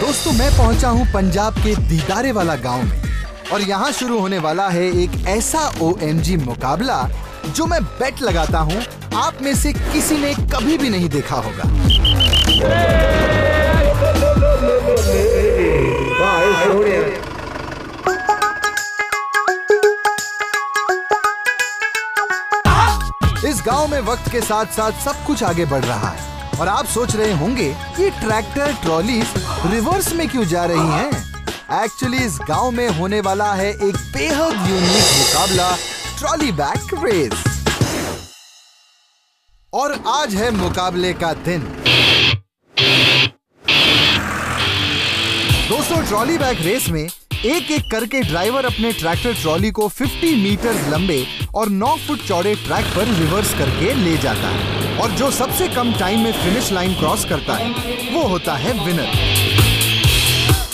दोस्तों मैं पहुँचा हूँ पंजाब के दीदारे वाला गाँव में और यहाँ शुरू होने वाला है एक ऐसा ओ मुकाबला जो मैं बेट लगाता हूँ आप में से किसी ने कभी भी नहीं देखा होगा ए, वक्त के साथ साथ सब कुछ आगे बढ़ रहा है। और आप सोच रहे होंगे, ये ट्रैक्टर ट्रॉलीज रिवर्स में क्यों जा रही हैं? एक्चुअली इस गाँव में होने वाला है एक बेहद यूनिक मुकाबला ट्रॉली बैक रेस और आज है मुकाबले का दिन। दोस्तों ट्रॉली बैक रेस में एक एक करके ड्राइवर अपने ट्रैक्टर ट्रॉली को 50 मीटर लंबे और 9 फुट चौड़े ट्रैक पर रिवर्स करके ले जाता है। और जो सबसे कम टाइम में फिनिश लाइन क्रॉस करता है, वो होता है विनर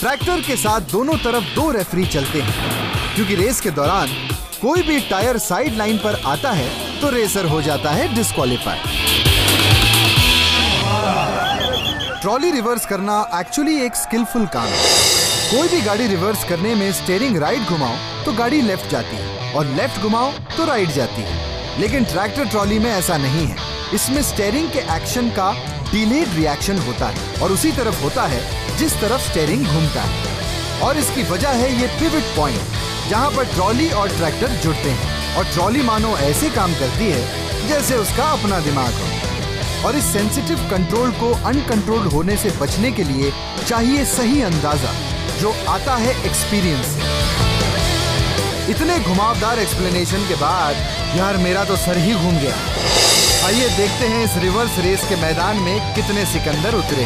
ट्रैक्टर के साथ दोनों तरफ़ दो रेफरी चलते हैं। क्योंकि रेस के दौरान कोई भी टायर साइड लाइन पर आता है तो रेसर हो जाता है डिस्कालीफाई ट्रॉली रिवर्स करना एक्चुअली एक स्किलफुल काम है। कोई भी गाड़ी रिवर्स करने में स्टेयरिंग राइट घुमाओ तो गाड़ी लेफ़्ट जाती है और लेफ़्ट घुमाओ तो राइट जाती है। लेकिन ट्रैक्टर ट्रॉली में ऐसा नहीं है। इसमें स्टेयरिंग के एक्शन का डिलेड रिएक्शन होता है और उसी तरफ़ होता है जिस तरफ़ स्टेयरिंग घूमता है। और इसकी वजह है ये पिवट पॉइंट जहाँ पर ट्रॉली और ट्रैक्टर जुड़ते हैं। और ट्रॉली मानो ऐसे काम करती है, जैसे उसका अपना दिमाग हो। और इस सेंसिटिव कंट्रोल को अनकंट्रोल्ड होने से बचने के लिए चाहिए सही अंदाज़ा। जो आता है एक्सपीरियंस इतने घुमावदार एक्सप्लेनेशन के बाद यार मेरा तो सर ही घूम गया। आइए देखते हैं इस रिवर्स रेस के मैदान में कितने सिकंदर उतरे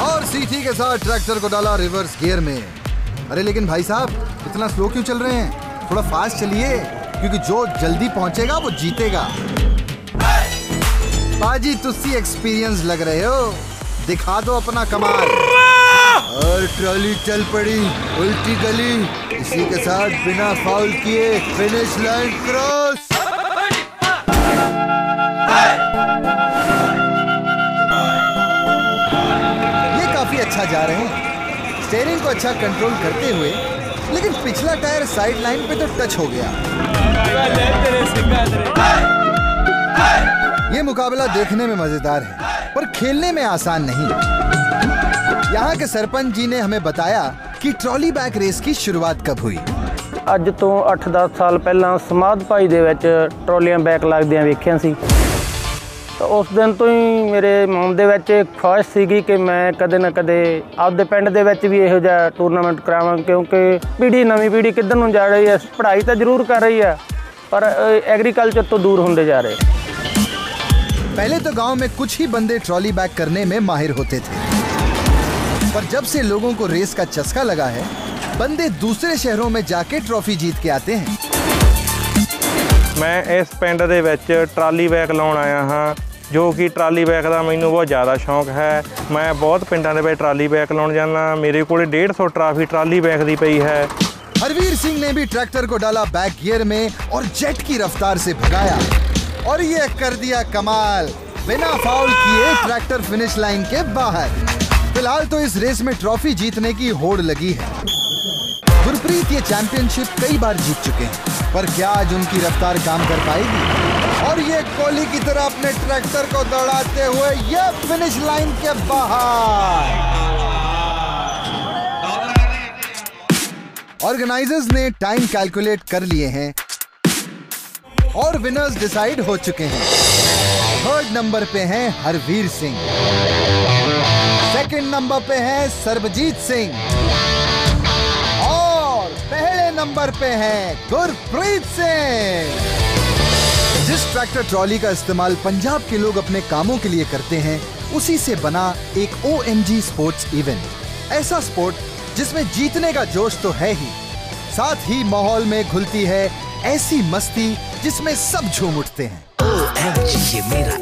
और सीटी के साथ ट्रैक्टर को डाला रिवर्स गियर में। अरे लेकिन भाई साहब, इतना स्लो क्यों चल रहे हैं? थोड़ा फास्ट चलिए, क्योंकि जो जल्दी पहुंचेगा वो जीतेगा। बाजी तुसी एक्सपीरियंस लग रहे हो। दिखा दो अपना कमाल। और ट्रॉली चल पड़ी उल्टी गली। इसी के साथ बिना फाउल किए फिनिश लाइन क्रॉस ये काफ़ी अच्छा जा रहे हैं। स्टेयरिंग को अच्छा कंट्रोल करते हुए लेकिन पिछला टायर साइड लाइन पे तो टच हो गया। ये मुकाबला देखने में मजेदार है पर खेलने में आसान नहीं यहाँ के सरपंच जी ने हमें बताया कि ट्रॉली बैक रेस की शुरुआत कब हुई ਅੱਜ ਤੋਂ 8-10 ਸਾਲ ਪਹਿਲਾਂ ਸਮਾਧ ਭਾਈ ਦੇ ਵਿੱਚ ਟਰਾਲੀਆਂ ਬੈਕ ਲੱਗਦਿਆਂ ਵੇਖਿਆ ਸੀ ਤਾਂ ਉਸ ਦਿਨ ਤੋਂ ਹੀ ਮੇਰੇ ਮਨ ਦੇ ਵਿੱਚ ਇੱਕ ਖੁਆਇਸ਼ ਸੀਗੀ ਕਿ ਮੈਂ ਕਦੇ ਨਾ ਕਦੇ ਆਪਦੇ ਪਿੰਡ ਦੇ ਵਿੱਚ ਵੀ ਇਹੋ ਜਿਹਾ ਟੂਰਨਾਮੈਂਟ ਕਰਾਵਾਂ ਕਿਉਂਕਿ ਪੀੜ੍ਹੀ ਨਵੀਂ ਪੀੜ੍ਹੀ ਕਿੱਧਰ ਨੂੰ ਜਾ ਰਹੀ ਹੈ ਪੜ੍ਹਾਈ ਤਾਂ ਜ਼ਰੂਰ ਕਰ ਰਹੀ ਹੈ ਪਰ ਐਗਰੀਕਲਚਰ ਤੋਂ ਦੂਰ ਹੁੰਦੇ ਜਾ ਰਹੇ पहले तो गांव में कुछ ही बंदे ट्रॉली बैक करने में माहिर होते थे पर जब से लोगों को रेस का चस्का लगा है बंदे दूसरे शहरों में जाके ट्रॉफी जीत के आते हैं ਮੈਂ ਇਸ ਪਿੰਡ ਦੇ ਵਿੱਚ ਟਰਾਲੀ ਬੈਕ ਲਾਉਣ ਆਇਆ ਹਾਂ ਜੋ ਕਿ ਟਰਾਲੀ ਬੈਕ ਦਾ ਮੈਨੂੰ ਬਹੁਤ ਜ਼ਿਆਦਾ ਸ਼ੌਂਕ ਹੈ ਮੈਂ ਬਹੁਤ ਪਿੰਡਾਂ ਦੇ ਵਿੱਚ ਟਰਾਲੀ ਬੈਕ ਲਾਉਣ ਜਾਂਦਾ ਮੇਰੇ ਕੋਲੇ 150 ਟਰਾਫੀ ਟਰਾਲੀ ਬੈਕ ਦੀ ਪਈ ਹੈ हरवीर सिंह ने भी ट्रैक्टर को डाला बैक गियर में और जेट की रफ्तार से भगाया और ये कर दिया कमाल। बिना फाउल किए ट्रैक्टर फिनिश लाइन के बाहर। फ़िलहाल तो इस रेस में ट्रॉफी जीतने की होड़ लगी है। गुरप्रीत ये चैंपियनशिप कई बार जीत चुके हैं, पर क्या आज उनकी रफ्तार काम कर पाएगी? और ये कोहली की तरह अपने ट्रैक्टर को दौड़ाते हुए ये फिनिश लाइन के बाहर। ऑर्गेनाइजर्स ने टाइम कैलकुलेट कर लिए हैं और विनर्स डिसाइड हो चुके हैं। थर्ड नंबर पे हैं हरवीर सिंह। सेकंड नंबर पे हैं सरबजीत सिंह। और पहले नंबर पे हैं गुरप्रीत सिंह। जिस ट्रैक्टर ट्रॉली का इस्तेमाल पंजाब के लोग अपने कामों के लिए करते हैं, उसी से बना एक ओएमजी स्पोर्ट्स इवेंट ऐसा स्पोर्ट जिसमें जीतने का जोश तो है ही। साथ ही माहौल में घुलती है ऐसी मस्ती जिसमें सब झूम उठते हैं। ओ ये मेरा